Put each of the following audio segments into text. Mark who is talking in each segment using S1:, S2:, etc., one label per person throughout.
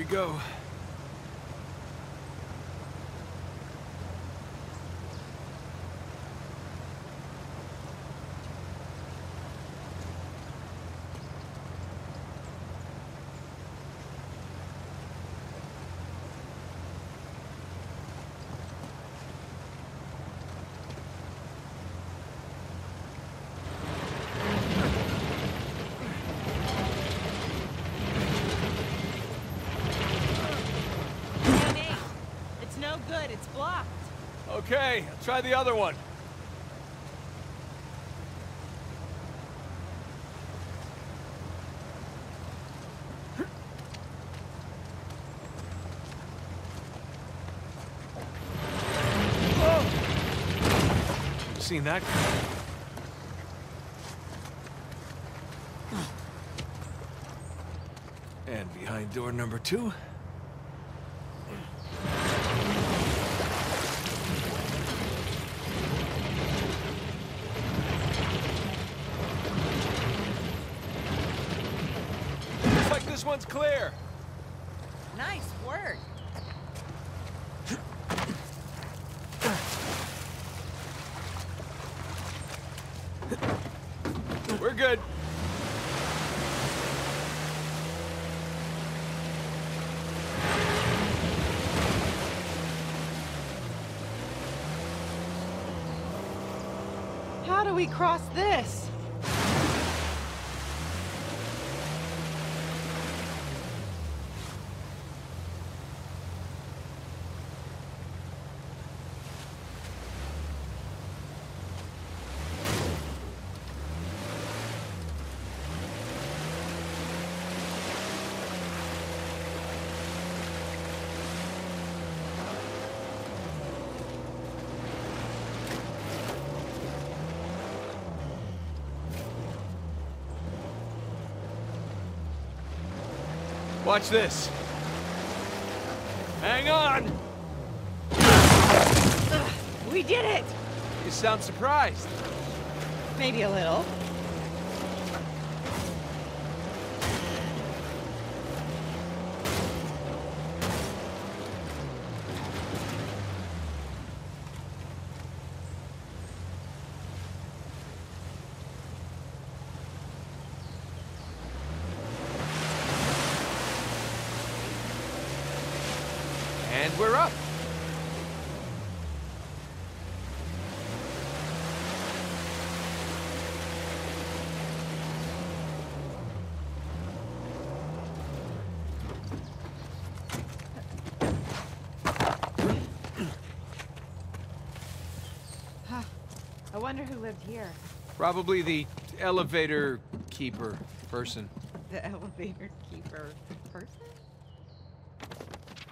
S1: we go.
S2: Danny, it's no good. It's blocked.
S1: Okay, I'll try the other one. Seen that? And behind door number two. This one's clear.
S2: Nice work.
S1: We're good.
S2: How do we cross this?
S1: Watch this. Hang on!
S2: We did it!
S1: You sound surprised.
S2: Maybe a little.
S1: And we're up.
S2: I wonder who lived here.
S1: Probably the elevator keeper person.
S2: The elevator keeper person?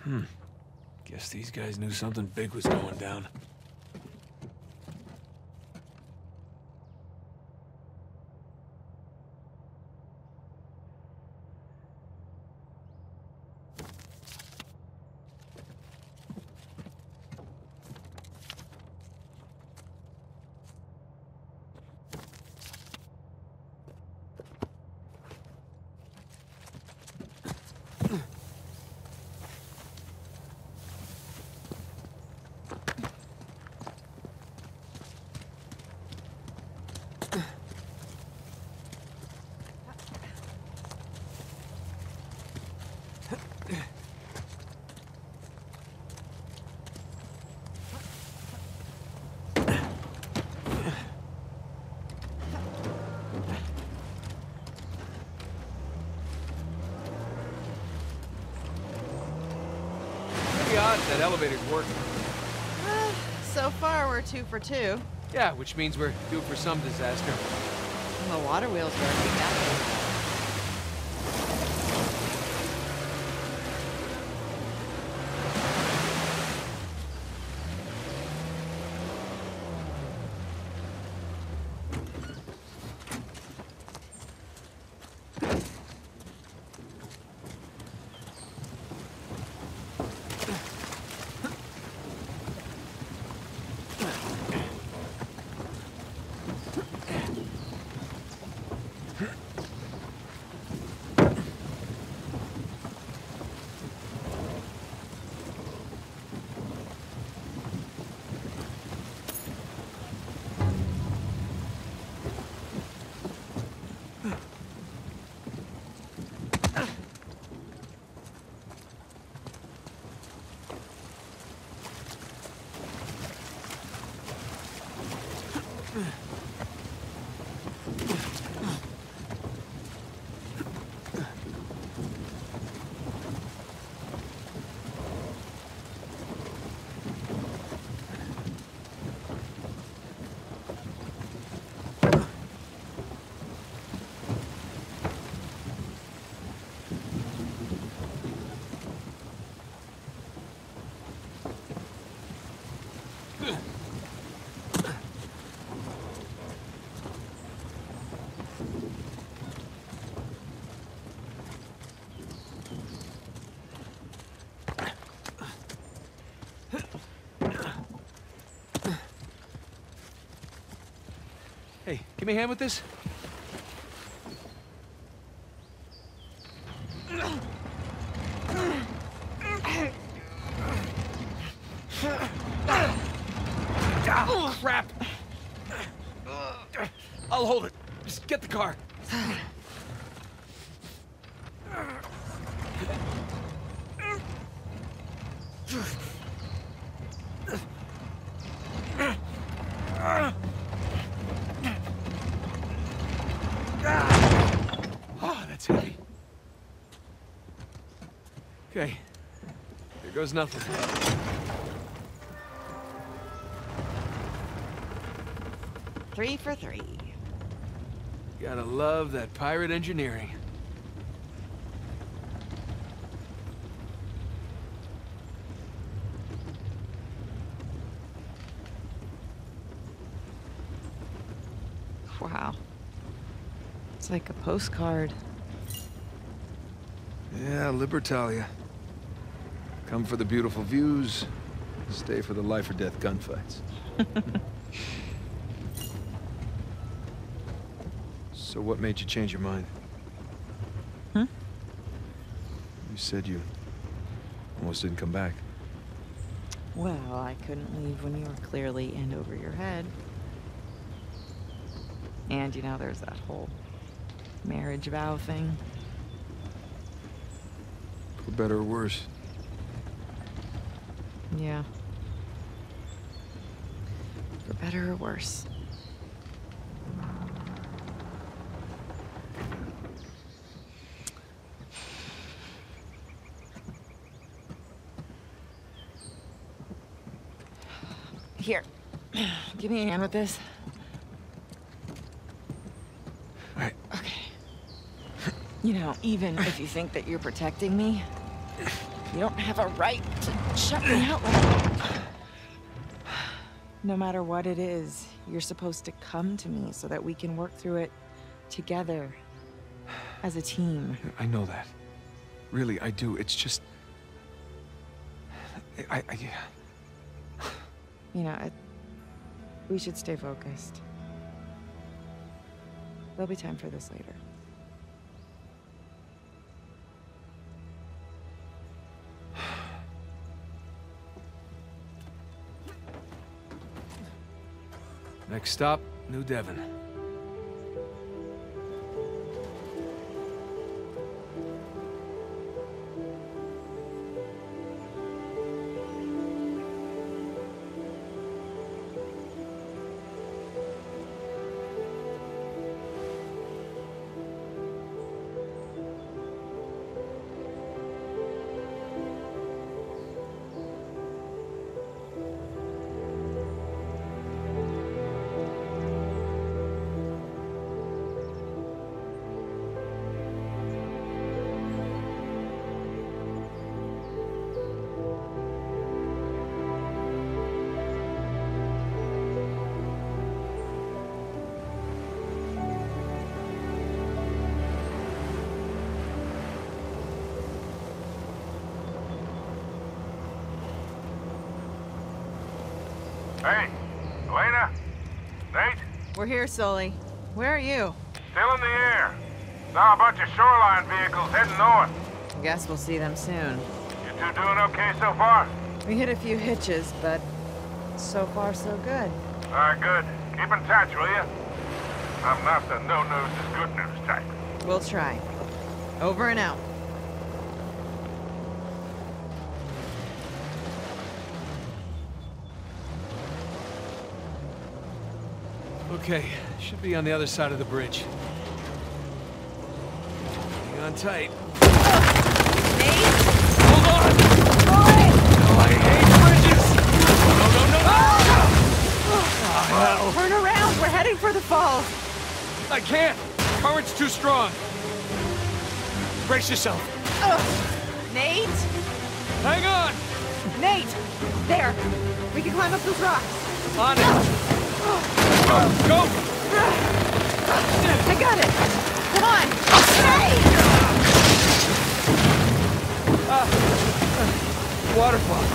S2: Hmm.
S1: Guess these guys knew something big was going down. That elevator's working.
S2: So far, we're two for two.
S1: Yeah, which means we're due for some disaster.
S2: And the water wheel's working. That's Yeah.
S1: Hey, give me a hand with this. Ah, crap! I'll hold it. Just get the car. Oh, that's heavy. Okay. Here goes nothing.
S2: Three for three.
S1: Gotta love that pirate engineering.
S2: Wow. It's like a postcard.
S1: Yeah, Libertalia. Come for the beautiful views, stay for the life or death gunfights. so what made you change your mind?
S2: Hmm?
S1: You said you almost didn't come back.
S2: Well, I couldn't leave when you were clearly in over your head. And you know, there's that whole marriage vow thing.
S1: For better or worse.
S2: Yeah. For better or worse. Here. Give me a hand with this.
S1: Alright,
S2: Okay. You know, even if you think that you're protecting me, you don't have a right to shut me out like that. No matter what it is, you're supposed to come to me so that we can work through it together as a team.
S1: I know that. Really, I do. It's just... I... I...
S2: You know, it, we should stay focused. There'll be time for this later.
S1: Next stop, New Devon.
S3: Hey, Elena? Nate?
S2: We're here, Sully. Where are you?
S3: Still in the air. Saw a bunch of shoreline vehicles heading north.
S2: I guess we'll see them soon.
S3: You two doing okay so far?
S2: We hit a few hitches, but so far so good.
S3: All right, good. Keep in touch, will you? I'm not the no-news is good news type.
S2: We'll try. Over and out.
S1: Okay, should be on the other side of the bridge. Hang on tight.
S2: Nate?
S1: Hold on!
S2: Boy!
S1: I hate bridges! No, no, no, no! Hell!
S2: Turn around! We're heading for the falls!
S1: I can't! Current's too strong. Brace yourself.
S2: Ugh. Nate?
S1: Hang on!
S2: Nate! There! We can climb up those rocks!
S1: On it! Go! Go!
S2: I got it! Come on! Nate!
S1: Uh, waterfall!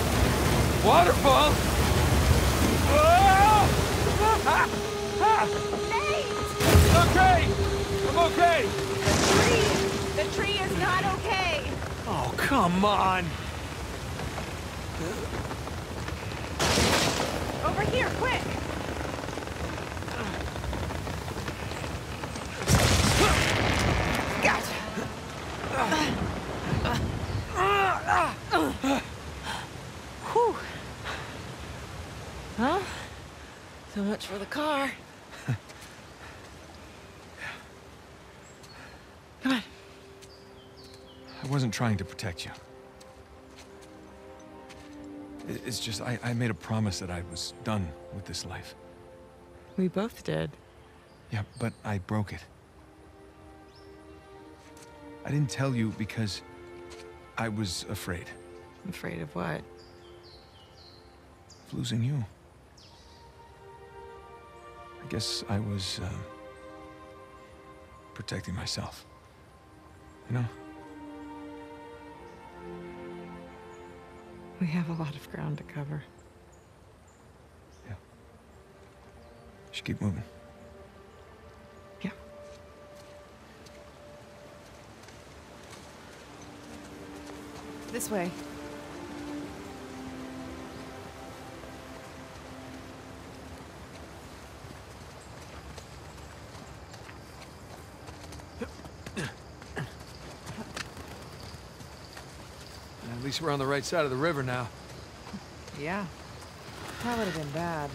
S1: Waterfall!
S2: Nate!
S1: Okay! I'm okay!
S2: The tree! The tree is not okay!
S1: Oh, come on!
S2: Over here, quick! Whew. Well, so much for the car. Come on.
S1: I wasn't trying to protect you. It's just, I, I made a promise that I was done with this life.
S2: We both did.
S1: Yeah, but I broke it. I didn't tell you because I was afraid
S2: Afraid of what?
S1: of losing you. I guess I was uh, protecting myself. You know?
S2: We have a lot of ground to cover.
S1: Yeah. Just keep moving.
S2: This way.
S1: At least we're on the right side of the river now.
S2: Yeah. That would have been bad.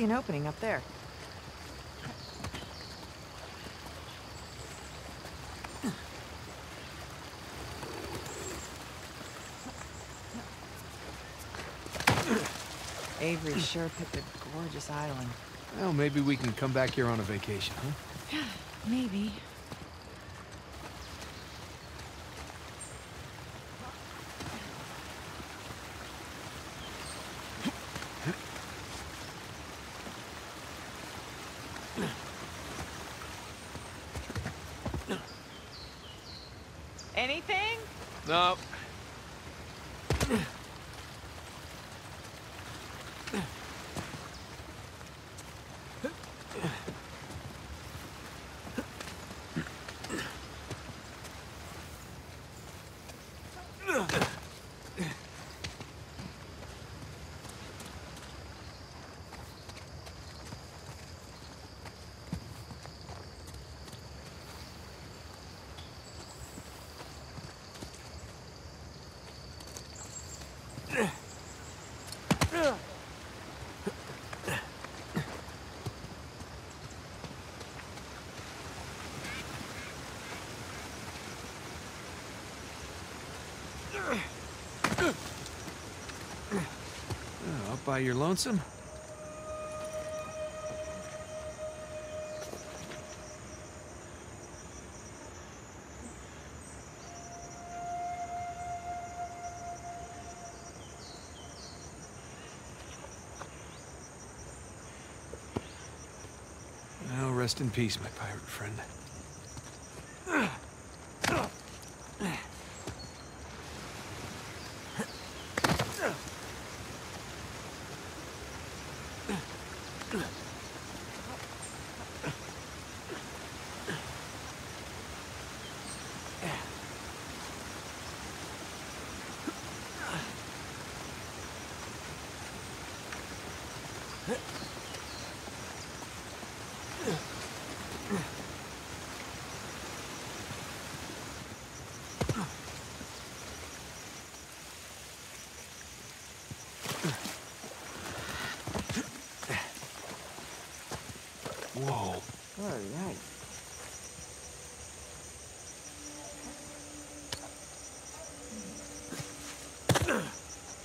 S2: See an opening up there. Avery sure picked a gorgeous island.
S1: Well, maybe we can come back here on a vacation, huh?
S2: Maybe. Anything?
S1: No. Oh, up by your lonesome? Now rest in peace, my pirate friend. Whoa.
S2: All right.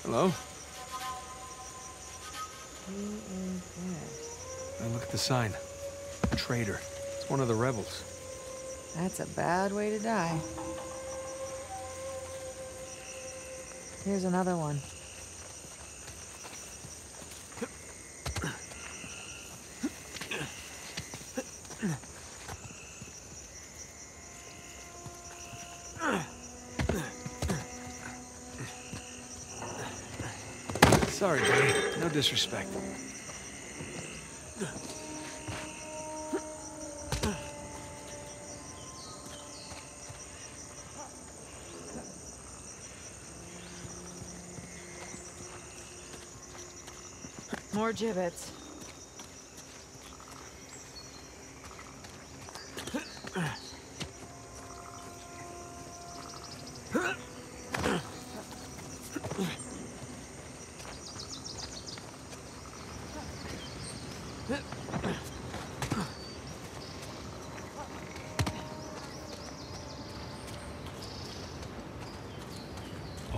S1: Hello? Look at the sign. Traitor. It's one of the rebels.
S2: That's a bad way to die. Here's another one.
S1: Sorry, buddy. No disrespect.
S2: More gibbets.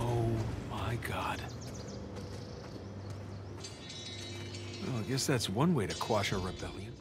S1: Oh my god. Well, I guess that's one way to quash a rebellion.